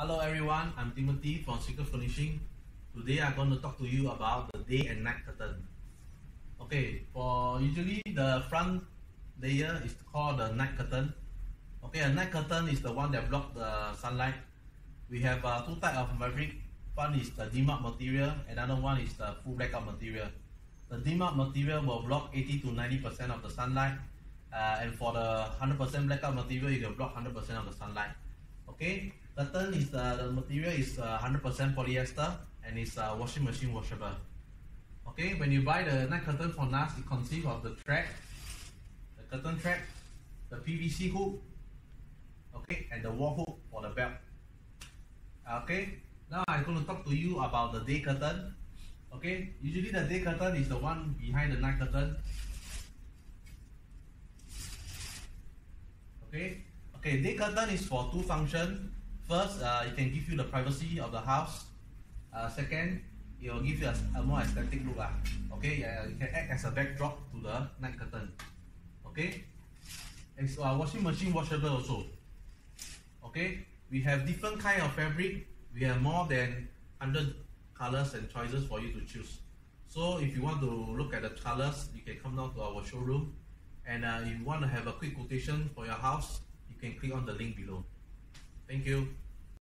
Hello everyone, I'm Timothy from Secret Furnishing. Today I'm going to talk to you about the day and night curtain. Okay, for usually the front layer is called the night curtain. Okay, a night curtain is the one that block the sunlight. We have uh, two type of fabric. One is the dim-out material, another one is the full blackout material. The dim-out material will block 80 to 90% of the sunlight. Uh, and for the 100% blackout material, you can block 100% of the sunlight. Okay, curtain is the, the material is 100% uh, polyester and it's uh, washing machine washable. Okay, when you buy the night curtain from us, it consists of the track, the curtain track, the PVC hook, okay, and the wall hook for the belt. Okay, now I'm going to talk to you about the day curtain. Okay, usually the day curtain is the one behind the night curtain. Okay, okay, day curtain is for two functions. First, uh, it can give you the privacy of the house. Uh, second, it will give you a, a more aesthetic look. Uh. Okay, uh, it can act as a backdrop to the night curtain. Okay, it's uh, washing machine washable also. Okay, we have different kind of fabric. We have more than 100 colors and choices for you to choose. So if you want to look at the colors, you can come down to our showroom. And uh, if you want to have a quick quotation for your house, you can click on the link below. Thank you.